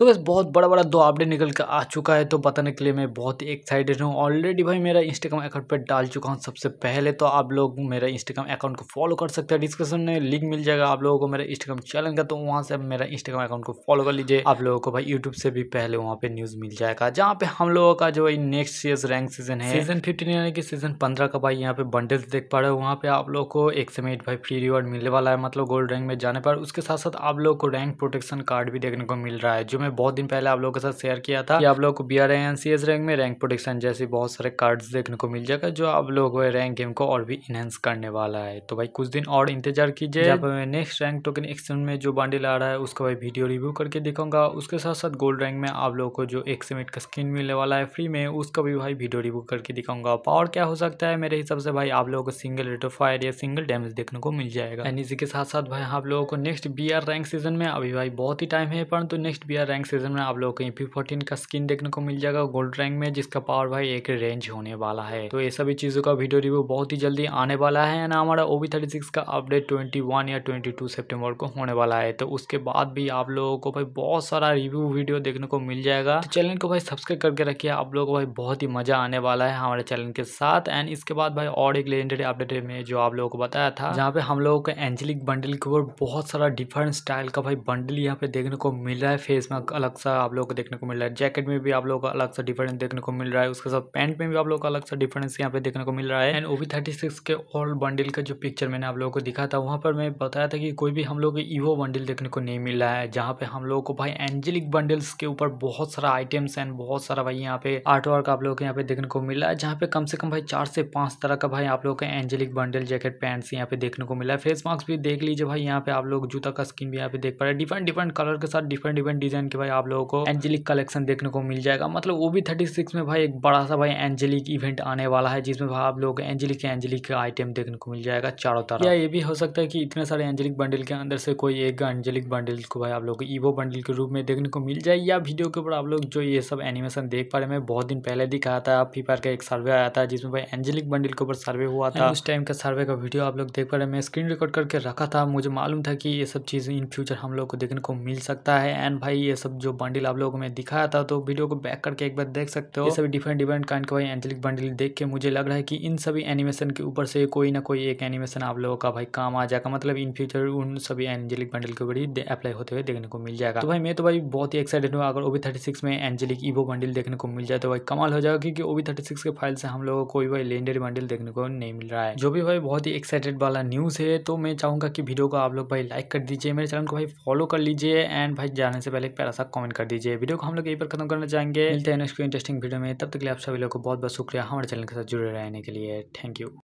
तो बस बहुत बड़ा बड़ा दो अपडेट निकल कर आ चुका है तो बताने के लिए मैं बहुत ही एक्साइटेड हूँ। ऑलरेडी भाई मेरा इंस्टाग्राम अकाउंट पर डाल चुका हूँ सबसे पहले तो आप लोग मेरा इंस्टाग्राम अकाउंट को फॉलो कर सकते हैं। डिस्क्रिप्शन में लिंक मिल जाएगा आप लोगों को मेरा इंस्टाग्राम चैनल का तो वहाँ से मेरा इंस्टाग्राम अकाउंट को फॉलो कर लीजिए। आप लोगों को भाई यूट्यूब से भी पहले वहाँ पे न्यूज़ मिल जाएगा, जहाँ पे हम लोगों का जो नेक्स्ट सीज रैंक सीज़न है। सीज़न फिफ्टीन यानी कि सीज़न पंद्रह का भाई यहाँ पे बंडल्स देख पा रहे हो, वहाँ पे आप लोग को एक समेट भाई फ्री रिवॉर्ड मिलने वाला है मतलब गोल्ड रैंक में जाने पर। उसके साथ साथ आप लोग को रैंक प्रोटेक्शन कार्ड भी देखने को मिल रहा है, जो बहुत दिन पहले आप लोगों के साथ शेयर किया था कि आप लोगों को B R and C S rank में रैंक प्रोटेक्शन जैसे बहुत सारे कार्ड्स देखने को मिल जाएगा, जो आप लोग रैंक गेम को और भी इनहेंस करने वाला है। तो भाई, कुछ दिन और इंतज़ार कीजिए। जब मैं नेक्स्ट रैंक टोकन एक्सचेंज में जो बंडल आ रहा है, उसका भाई वीडियो रिव्यू करके दिखाऊँगा। उसके साथ साथ गोल्ड रैंक में आप लोगों को जो एक समिट का स्किन मिलने वाला है फ्री में, उसका भी भाई वीडियो रिव्यू करके दिखाऊँगा। पावर क्या हो सकता है, मेरे हिसाब से भाई, आप लोगों को सिंगल रेट ऑफ़ फायर या सिंगल डैमेज देखने को मिल जाएगा। एंड इसी के साथ साथ भाई, आप लोगों को next B R rank season में अभी भाई बहुत ही टाइम है, परंतु next B R rank season में आप लोग को एपी फोर्टीन का स्किन देखने को मिल जाएगा गोल्ड रैंक में, जिसका पावर भाई एक रेंज होने वाला है। तो ये सभी चीज़ों का वीडियो रिव्यू बहुत ही जल्दी आने वाला है ना हमारा ओबी थर्टी सिक्स का अपडेट ट्वेंटी वन या ट्वेंटी टू सेप्टेम्बर को होने वाला है। तो उसके बाद भी आप लोगों को भाई बहुत सारा रिव्यू वीडियो देखने को मिल जाएगा। तो चैनल को भाई सब्सक्राइब करके रखिए, आप लोगों को भाई बहुत ही मज़ा आने वाला है हमारे चैनल के साथ। एंड इसके बाद भाई और एक लेजेंडरी अपडेट में जो आप लोगों को बताया था, जहाँ पे हम लोगों को एंजेलिक बंडल के ऊपर बहुत सारा डिफरेंट स्टाइल का भाई बंडल यहाँ पे देखने को मिल रहा है फेस में। अलग सा आप लोगों को देखने को मिल रहा है। जैकेट में भी आप लोगों को अलग सा डिफरेंस देखने को मिल रहा है। उसके साथ पैंट में भी आप लोग का अलग सा डिफरेंस यहाँ पे देखने को मिल रहा है। एंड ओवी थर्टी के ऑल बंडल का जो पिक्चर मैंने आप लोगों को दिखा था, वहाँ पर मैं बताया था कि कोई भी हम लोग को ईवो बंडल देखने को नहीं मिल रहा है, जहाँ पे हम लोगों को भाई एंजेलिक बंडल्स के ऊपर बहुत सारा आइटम्स एंड बहुत सारा भाई यहाँ पे आर्ट वर्क आप लोगों को यहाँ पे देखने को मिल रहा है, जहाँ पे कम से कम भाई चार से पाँच तरह का भाई आप लोग को एंजेलिक बंडल जैकेट पैंट्स यहाँ पे देखने को मिला है। फेस मास्क भी देख लीजिए भाई, यहाँ पे आप लोग जूता का स्किन भी यहाँ पे देख पा रहे हैं। डिफरेंट डिफरेंट कलर के साथ डिफरेंट डिफरेंट डिज़ाइन के भाई आप लोगों को एंजेलिक कलेक्शन देखने को मिल जाएगा। मतलब वो भी थर्टी सिक्स में भाई एक बड़ा सा भाई एंजेलिक इवेंट आने वाला है जिसमें भाई आप लोगों को एंजेलिक एंजेलिक का आइटम देखने को मिल जाएगा चारों तरफ़। या ये भी हो सकता है कि इतने सारे एंजेलिक बंडल के अंदर से कोई एक एंजेलिक बंडल को भाई आप लोग ईवो बंडल के रूप में देखने को मिल जाए या वीडियो के ऊपर आप लोग जो ये सब एनिमेशन देख पा रहे मैं बहुत दिन पहले दिखाया था फ्री फायर का एक सर्वे आया था जिसमें भाई एंजेलिक बंडल के ऊपर सर्वे हुआ था। उस टाइम का सर्वे का वीडियो आप लोग देख पा रहे मैं स्क्रीन रिकॉर्ड करके रखा था मुझे मालूम था कि ये सब चीज़ इन फ्यूचर हम लोग को देखने को मिल सकता है। एंड भाई ये सब जो बंडल आप लोगों को मैं दिखाया था तो वीडियो को बैक करके एक बार देख सकते हो। ये सभी डिफरेंट डिफरेंट काइंड का भाई एंजेलिक बंडल देख के मुझे लग रहा है कि इन सभी एनिमेशन के ऊपर से कोई ना कोई एक एनिमेशन आप लोगों का भाई काम आ जाएगा। मतलब इन फ्यूचर उन सभी एंजेलिक बंडल के ऊपर ही अप्लाई होते हुए देखने को मिल जाएगा। तो भाई मैं तो भाई बहुत ही एक्साइटेड हूँ। अगर ओबी थर्टी सिक्स में एंजेलिक ईवो बंडल देखने को मिल जाए तो भाई कमाल हो जाएगा, क्योंकि ओबी थर्टी सिक्स के फ़ाइल से हम लोगों को कोई भाई लेंडरी बंडल देखने को नहीं मिल रहा है। जो भी भाई बहुत ही एक्साइटेड वाला न्यूज़ है तो मैं चाहूँगा कि वीडियो को आप लोग भाई लाइक कर दीजिए, मेरे चैनल को भाई फॉलो कर लीजिए एंड भाई जाने से पहले प्यारा सा कमेंट कर दीजिए। वीडियो को हम लोग यहीं पर खत्म करना चाहेंगे मिलते हैं नेक्स्ट इंटरेस्टिंग वीडियो में। तब तक के लिए आप सभी लोग को बहुत बहुत शुक्रिया। हमारे चैनल के साथ जुड़े रहने के लिए। Thank you